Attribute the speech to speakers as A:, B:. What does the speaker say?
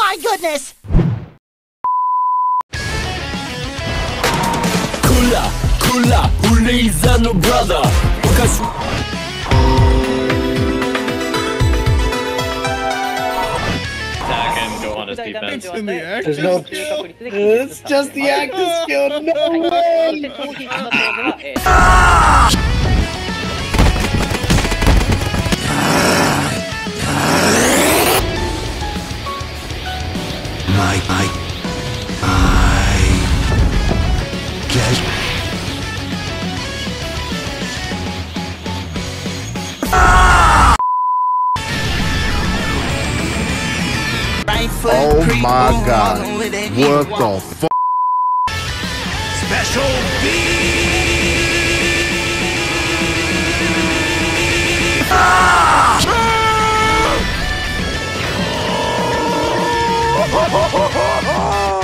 A: my goodness!
B: Kula, kula, uliza no brother Pokaż
C: attack and go on his defense.
D: in the act.
E: There's no. It's just the active skill. No way.
F: Oh my, my, I guess.
G: Oh my god. What the fuck?
F: Special beef! 哈哈哈哈哈